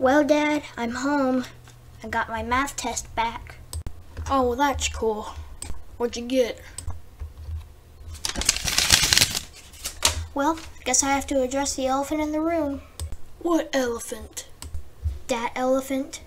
Well, Dad, I'm home. I got my math test back. Oh, that's cool. What'd you get? Well, guess I have to address the elephant in the room. What elephant? That elephant.